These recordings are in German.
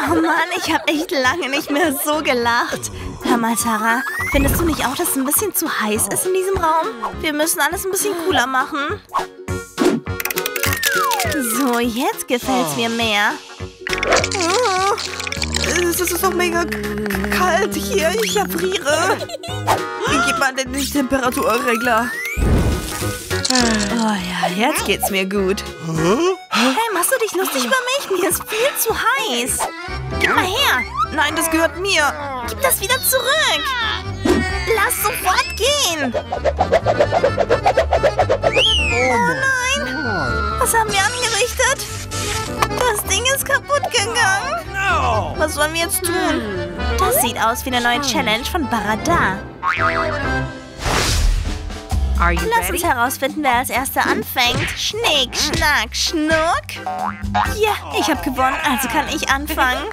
Oh Mann, ich habe echt lange nicht mehr so gelacht. Hör mal, Sarah, findest du nicht auch, dass es ein bisschen zu heiß ist in diesem Raum? Wir müssen alles ein bisschen cooler machen. So, jetzt gefällt es mir mehr. Oh, es ist doch mega kalt hier. Ich erfriere. Gib mal den Temperaturregler. Oh ja, jetzt geht's mir gut. Machst du dich lustig über mich? Mir ist viel zu heiß. Gib mal her. Nein, das gehört mir. Gib das wieder zurück. Lass sofort gehen. Oh nein. Was haben wir angerichtet? Das Ding ist kaputt gegangen. Was sollen wir jetzt tun? Das sieht aus wie eine neue Challenge von Barada. Lass uns herausfinden, wer als erster anfängt. Schnick, schnack, schnuck. Ja, ich habe gewonnen, also kann ich anfangen.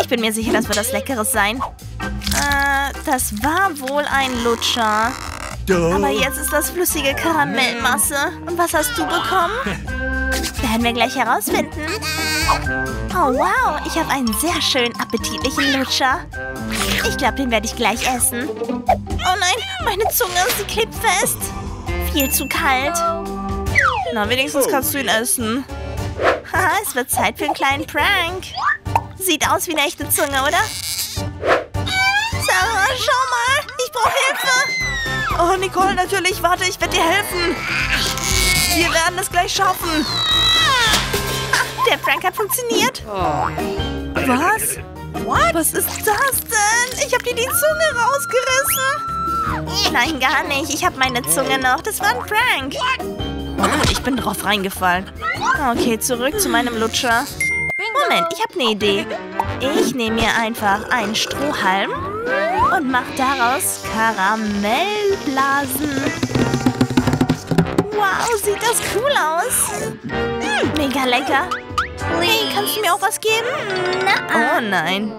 Ich bin mir sicher, das wird was Leckeres sein. Äh, das war wohl ein Lutscher. Aber jetzt ist das flüssige Karamellmasse. Und was hast du bekommen? Werden wir gleich herausfinden. Oh, wow. Ich habe einen sehr schön appetitlichen Lutscher. Ich glaube, den werde ich gleich essen. Oh nein, meine Zunge, sie klebt fest. Viel zu kalt. Na, wenigstens kannst du ihn essen. Haha, es wird Zeit für einen kleinen Prank. Sieht aus wie eine echte Zunge, oder? Sarah, schau mal. Ich brauche Hilfe. Oh, Nicole, natürlich. Warte, ich werde dir helfen. Wir werden es gleich schaffen. Der Prank hat funktioniert. Was? What? Was ist das denn? Ich habe dir die Zunge rausgerissen. Nein, gar nicht. Ich habe meine Zunge noch. Das war ein Prank. Oh, ich bin drauf reingefallen. Okay, zurück zu meinem Lutscher. Moment, ich habe eine Idee. Ich nehme mir einfach einen Strohhalm und mache daraus Karamellblasen. Wow, sieht das cool aus. Mega lecker. Hey, kannst du mir auch was geben? Oh nein.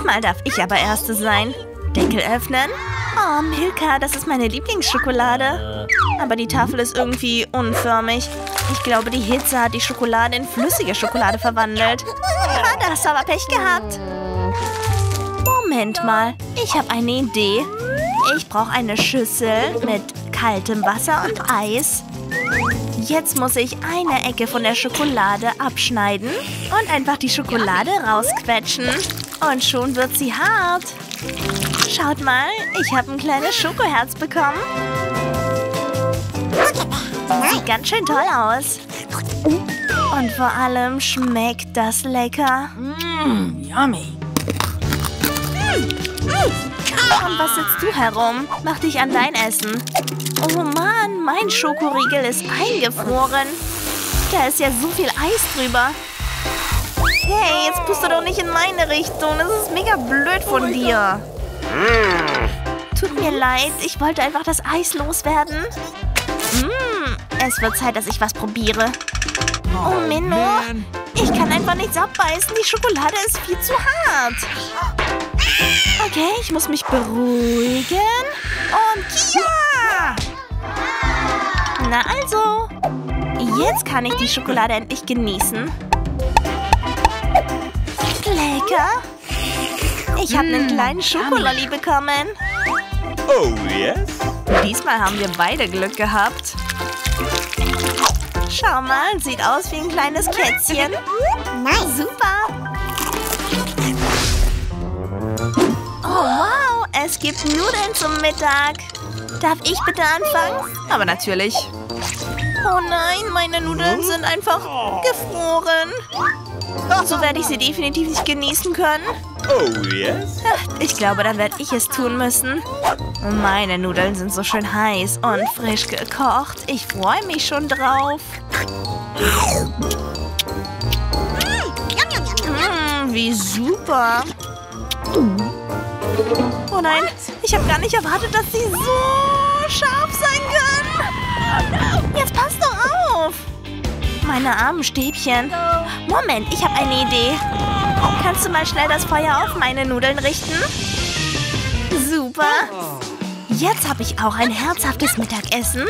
Diesmal darf ich aber Erste sein. Deckel öffnen. Oh, Milka, das ist meine Lieblingsschokolade. Aber die Tafel ist irgendwie unförmig. Ich glaube, die Hitze hat die Schokolade in flüssige Schokolade verwandelt. Ah, da hast du aber Pech gehabt. Moment mal, ich habe eine Idee. Ich brauche eine Schüssel mit kaltem Wasser und Eis. Jetzt muss ich eine Ecke von der Schokolade abschneiden und einfach die Schokolade rausquetschen. Und schon wird sie hart. Schaut mal, ich habe ein kleines Schokoherz bekommen. Sieht ganz schön toll aus. Und vor allem schmeckt das lecker. Mmm, yummy. Und was sitzt du herum? Mach dich an dein Essen. Oh Mann, mein Schokoriegel ist eingefroren. Da ist ja so viel Eis drüber. Hey, jetzt puste doch nicht in meine Richtung. Das ist mega blöd von dir. Tut mir leid, ich wollte einfach das Eis loswerden. Mmh, es wird Zeit, dass ich was probiere. Oh, Minno. Ich kann einfach nichts abbeißen. Die Schokolade ist viel zu hart. Okay, ich muss mich beruhigen. Und ja! Na also. Jetzt kann ich die Schokolade endlich genießen. Lecker. Ich habe einen kleinen Schokololli bekommen. Oh, yes? Diesmal haben wir beide Glück gehabt. Schau mal, sieht aus wie ein kleines Kätzchen. Nice. Super. Es gibt Nudeln zum Mittag. Darf ich bitte anfangen? Aber natürlich. Oh nein, meine Nudeln sind einfach gefroren. So werde ich sie definitiv nicht genießen können. Oh, yes? Ich glaube, dann werde ich es tun müssen. Meine Nudeln sind so schön heiß und frisch gekocht. Ich freue mich schon drauf. Mmh, wie super. Oh nein, ich habe gar nicht erwartet, dass sie so scharf sein können. Jetzt passt doch auf. Meine armen Stäbchen. Moment, ich habe eine Idee. Kannst du mal schnell das Feuer auf meine Nudeln richten? Super. Jetzt habe ich auch ein herzhaftes Mittagessen.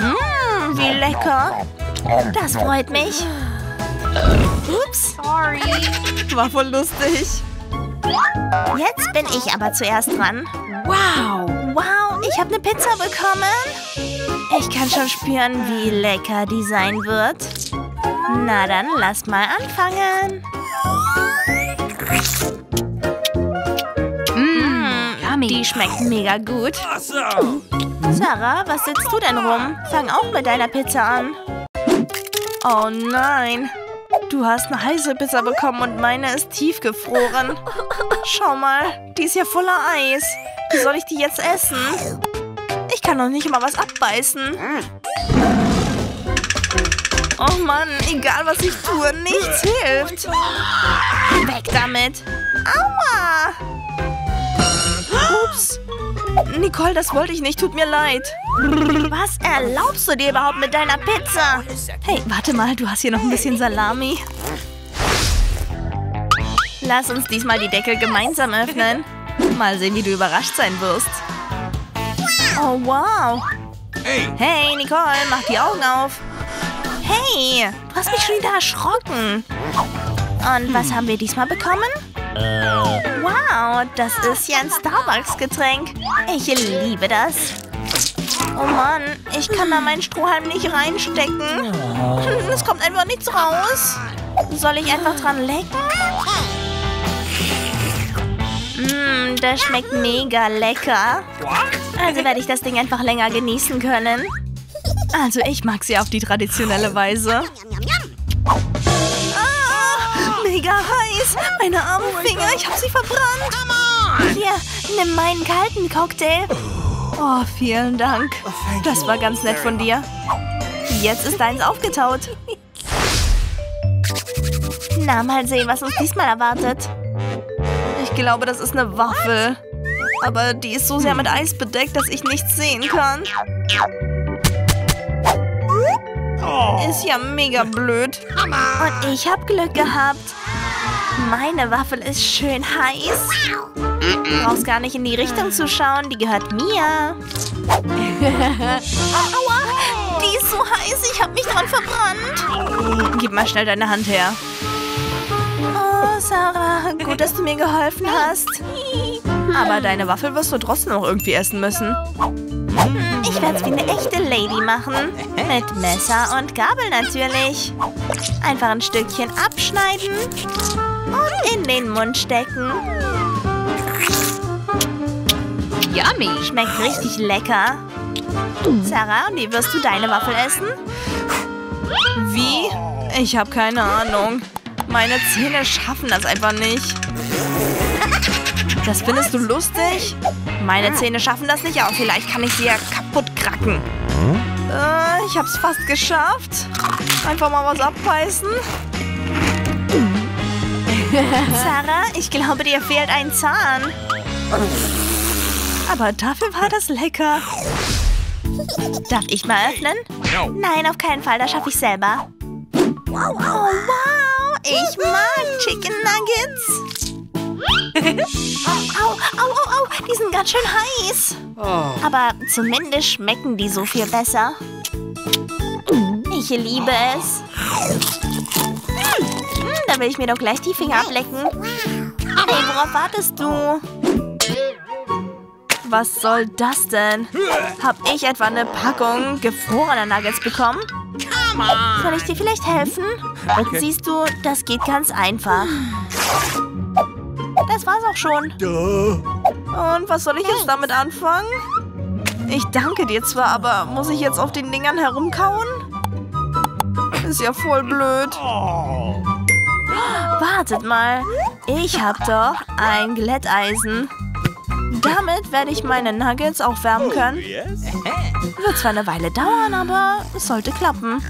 Mmh, wie lecker. Das freut mich. Ups. Sorry. War voll lustig. Jetzt bin ich aber zuerst dran. Wow. Wow, ich habe eine Pizza bekommen. Ich kann schon spüren, wie lecker die sein wird. Na dann, lasst mal anfangen. Yummy. Die schmeckt mega gut. Sarah, was sitzt du denn rum? Fang auch mit deiner Pizza an. Oh nein. Du hast eine heiße Pizza bekommen und meine ist tiefgefroren. Schau mal, die ist ja voller Eis. Wie soll ich die jetzt essen? Ich kann doch nicht mal was abbeißen. Oh Mann, egal was ich tue, nichts hilft. Weg damit. Aua. Nicole, das wollte ich nicht. Tut mir leid. Was erlaubst du dir überhaupt mit deiner Pizza? Hey, warte mal. Du hast hier noch ein bisschen Salami. Lass uns diesmal die Deckel gemeinsam öffnen. Mal sehen, wie du überrascht sein wirst. Oh, wow. Hey. Hey, Nicole, mach die Augen auf. Hey, du hast mich schon wieder erschrocken. Und was haben wir diesmal bekommen? Wow, das ist ja ein Starbucks-Getränk. Ich liebe das. Oh Mann, ich kann da meinen Strohhalm nicht reinstecken. Es kommt einfach nichts raus. Soll ich einfach dran lecken? Mmm, das schmeckt mega lecker. Also werde ich das Ding einfach länger genießen können. Also ich mag sie auf die traditionelle Weise. Heiß. Meine armen Finger, ich habe sie verbrannt. Hier, nimm meinen kalten Cocktail. Oh, vielen Dank. Das war ganz nett von dir. Jetzt ist deins aufgetaut. Na, mal sehen, was uns diesmal erwartet. Ich glaube, das ist eine Waffel. Aber die ist so sehr mit Eis bedeckt, dass ich nichts sehen kann. Ist ja mega blöd. Und ich habe Glück gehabt. Meine Waffel ist schön heiß. Brauchst gar nicht in die Richtung zu schauen, die gehört mir. Aua, die ist so heiß, ich habe mich dran verbrannt. Gib mal schnell deine Hand her. Oh, Sarah, gut, dass du mir geholfen hast. Aber deine Waffel wirst du trotzdem noch irgendwie essen müssen. Ich werde es wie eine echte Lady machen. Mit Messer und Gabel natürlich. Einfach ein Stückchen abschneiden und in den Mund stecken. Yummy. Schmeckt richtig lecker. Sarah, wie wirst du deine Waffel essen? Wie? Ich habe keine Ahnung. Meine Zähne schaffen das einfach nicht. Das findest du lustig? Meine Zähne schaffen das nicht, aber vielleicht kann ich sie ja kaputt kracken. Äh, ich hab's fast geschafft. Einfach mal was abbeißen. Sarah, ich glaube, dir fehlt ein Zahn. Aber dafür war das lecker. Darf ich mal öffnen? Nein, auf keinen Fall, das schaffe ich selber. Oh, wow, ich mag Chicken Nuggets. au, au, au, au, die sind ganz schön heiß. Aber zumindest schmecken die so viel besser. Ich liebe es. Da will ich mir doch gleich die Finger ablecken. Hey, worauf wartest du? Was soll das denn? Hab ich etwa eine Packung gefrorener Nuggets bekommen? Soll ich dir vielleicht helfen? Siehst du, das geht ganz einfach. Das war's auch schon. Und was soll ich jetzt damit anfangen? Ich danke dir zwar, aber muss ich jetzt auf den Dingern herumkauen? Ist ja voll blöd. Wartet mal. Ich hab doch ein Glätteisen. Damit werde ich meine Nuggets auch wärmen können. Wird zwar eine Weile dauern, aber es sollte klappen.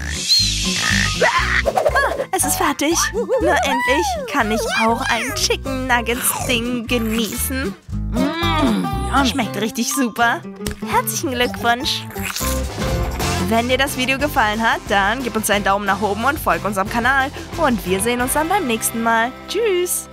Ah, es ist fertig. Na endlich kann ich auch ein Chicken Nuggets Ding genießen. Mmh, schmeckt richtig super. Herzlichen Glückwunsch. Wenn dir das Video gefallen hat, dann gib uns einen Daumen nach oben und folg unserem Kanal. Und wir sehen uns dann beim nächsten Mal. Tschüss.